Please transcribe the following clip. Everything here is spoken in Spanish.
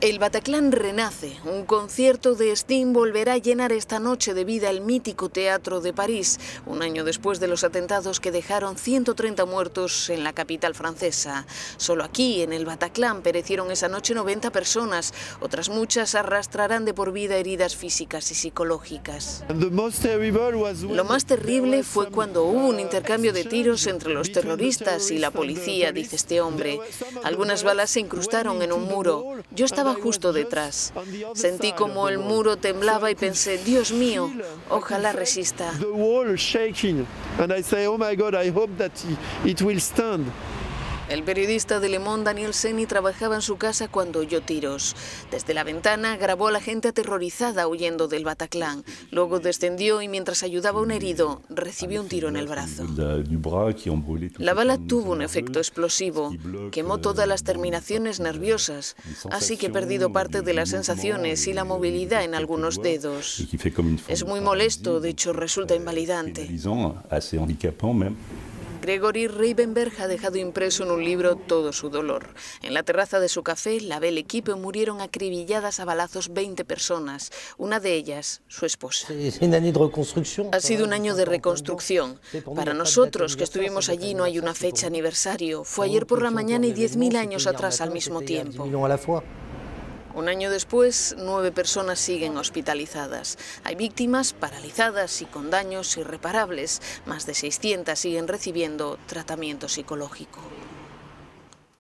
El Bataclan renace. Un concierto de Steam volverá a llenar esta noche de vida el mítico Teatro de París, un año después de los atentados que dejaron 130 muertos en la capital francesa. Solo aquí, en el Bataclan, perecieron esa noche 90 personas. Otras muchas arrastrarán de por vida heridas físicas y psicológicas. Lo más terrible fue cuando hubo un intercambio de tiros entre los terroristas y la policía, dice este hombre. Algunas balas se incrustaron en un muro. Yo justo detrás. Sentí como el muro temblaba y pensé, Dios mío, ojalá resista. El periodista de Le Monde, Daniel Seni, trabajaba en su casa cuando oyó tiros. Desde la ventana grabó a la gente aterrorizada huyendo del Bataclan. Luego descendió y mientras ayudaba a un herido, recibió un tiro en el brazo. La bala tuvo un efecto explosivo, quemó todas las terminaciones nerviosas, así que he perdido parte de las sensaciones y la movilidad en algunos dedos. Es muy molesto, de hecho resulta invalidante. Gregory Ravenberg ha dejado impreso en un libro todo su dolor. En la terraza de su café, la Belle Equipe murieron acribilladas a balazos 20 personas, una de ellas su esposa. Ha sido un año de reconstrucción. Para nosotros que estuvimos allí no hay una fecha aniversario. Fue ayer por la mañana y 10.000 años atrás al mismo tiempo. Un año después, nueve personas siguen hospitalizadas. Hay víctimas paralizadas y con daños irreparables. Más de 600 siguen recibiendo tratamiento psicológico.